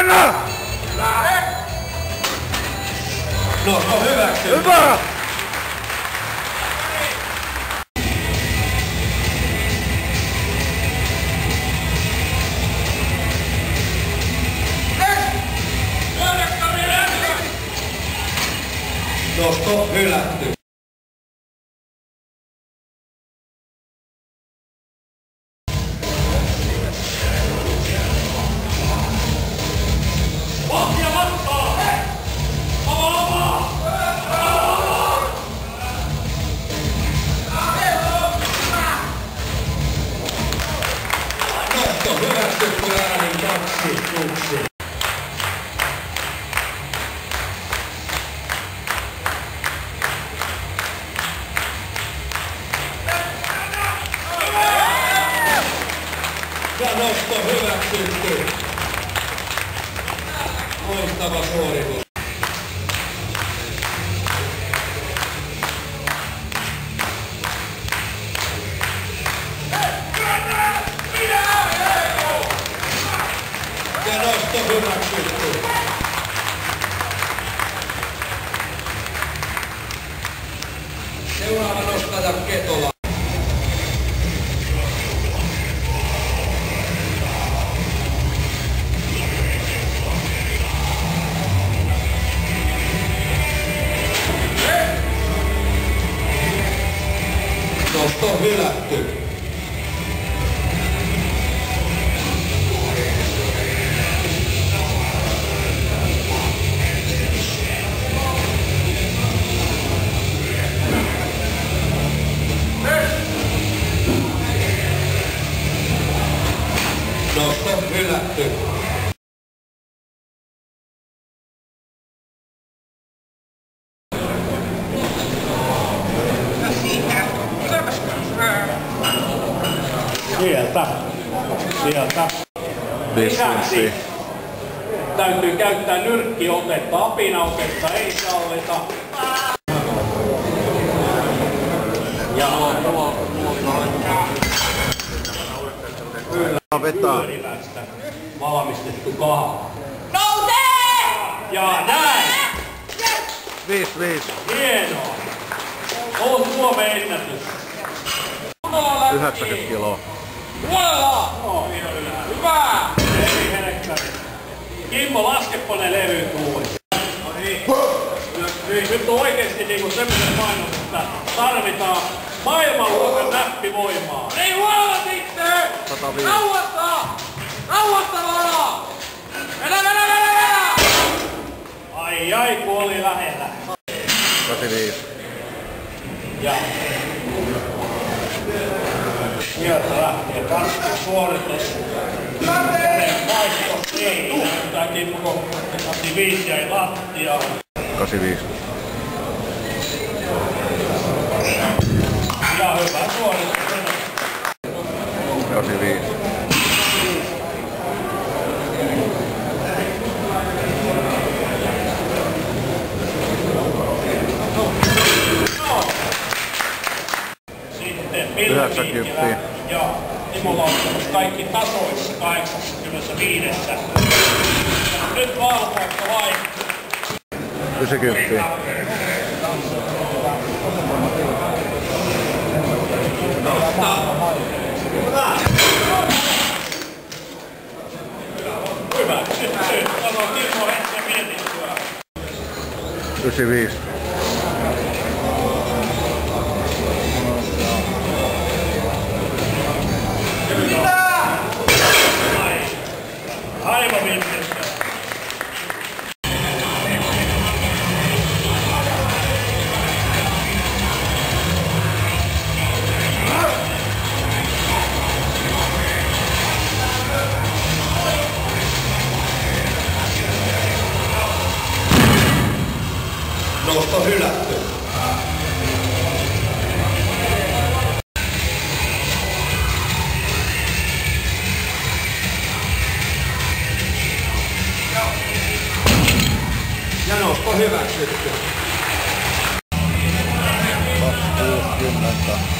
Mennään! Nosto hyväksy. Hyvä! Nosto kaksi, yksi. Ja nosto hyväksytty. Loistava suoritus. Ja nosto hyväksytty. Seuraava nostaja Ketola. Hylätty. Sieltä. Sieltä. Lisäksi täytyy käyttää nyrkkiotetta, apinaotetta ei sallita. Ja Vetää. Valmistettu kahva. Nousee! Ja näin! 5-5. Hienoa! On Suomen ennätys. 90 kiloa. Huolella! No. Hyvä! Levi Helekkäri. Kimmo, laskepa ne levyt uudestaan. No niin. Nyt on oikeesti niinku semmoinen mainos, että tarvitaan maailmanluokan näppivoimaa. Ei huolella sitten! 105. Rauhassa! Rauhassa vaan! Vedä, vedä, vedä, vedä! Ai ai, kun oli lähellä. 85. Ja sieltä lähtee kaksi suoritus. Vaihto ei. Näyttää Kimmo 85 jäi lattiaan. 85. Ja hyvä suoritus. 85. Sitten 90. Ja Timo Lauttamassa kaikki tasoissa 85. Nyt valkoikko vaihtuu. 90. Hyvä. Nyt, nyt. Sano Timo hetken mietittyä. 95. Vai, Babinho. America.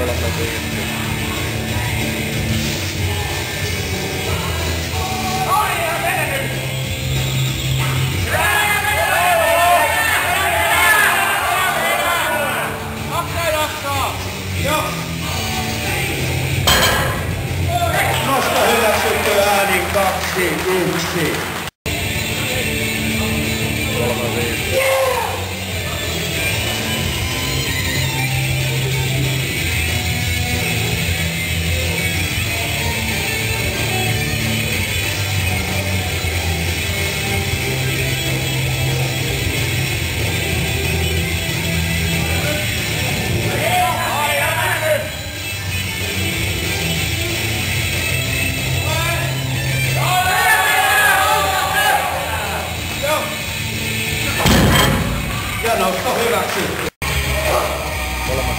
todas las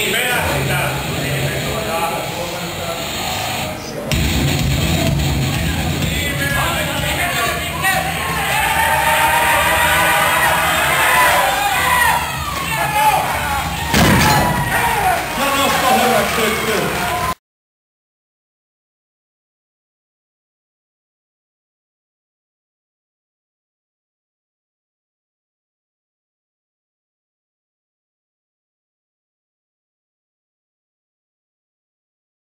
Amen.